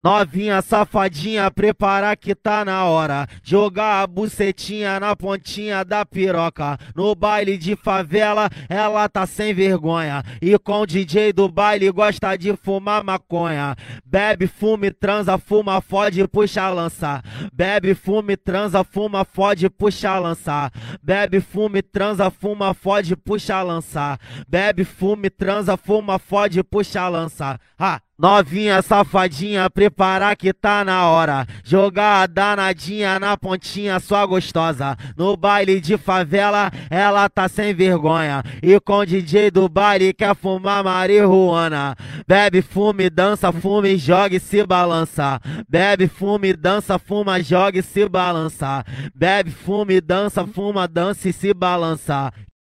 Novinha safadinha, prepara que tá na hora. Jogar a bucetinha na pontinha da piroca. No baile de favela, ela tá sem vergonha. E com o DJ do baile gosta de fumar maconha. Bebe, fume, transa, fuma, fode, puxa lança. Bebe, fume, transa, fuma, fode, puxa lança. Bebe, fume, transa, fuma, fode, puxa lança. Bebe, fume, transa, fuma, fode, puxa lança. Ah! Novinha safadinha, preparar que tá na hora. Jogar a danadinha na pontinha, sua gostosa. No baile de favela, ela tá sem vergonha. E com o DJ do baile quer fumar marihuana. Bebe, fume, dança, fume, joga e se balança. Bebe, fume, dança, fuma, joga e se balança. Bebe, fume, dança, fuma, dança e se balança.